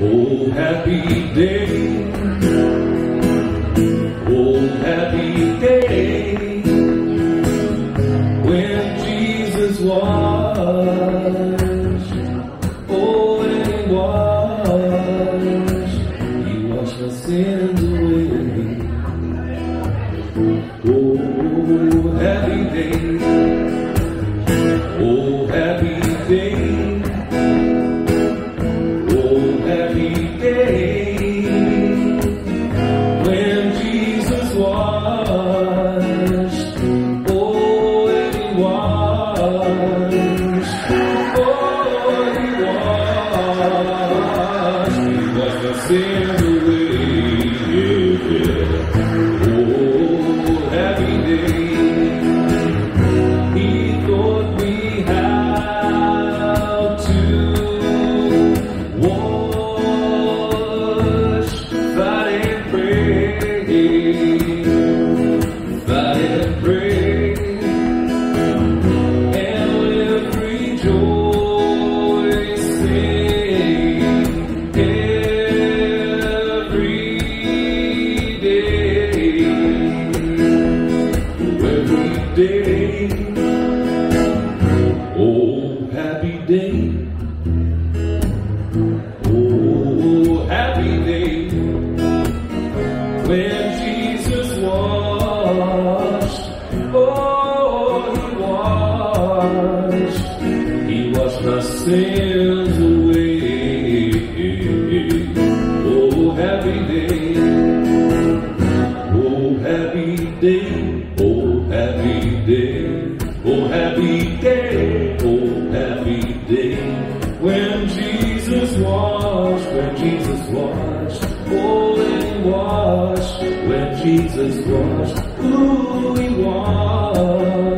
Oh, happy day. Oh, happy day. When Jesus washed. Washed day. Oh, happy day. Oh, happy day. When Jesus washed, oh, he washed, he washed my sins away. Oh, happy day, oh, happy day, Oh, happy day, oh, happy day, when Jesus washed, when Jesus washed, oh, when washed, when Jesus washed, who he washed.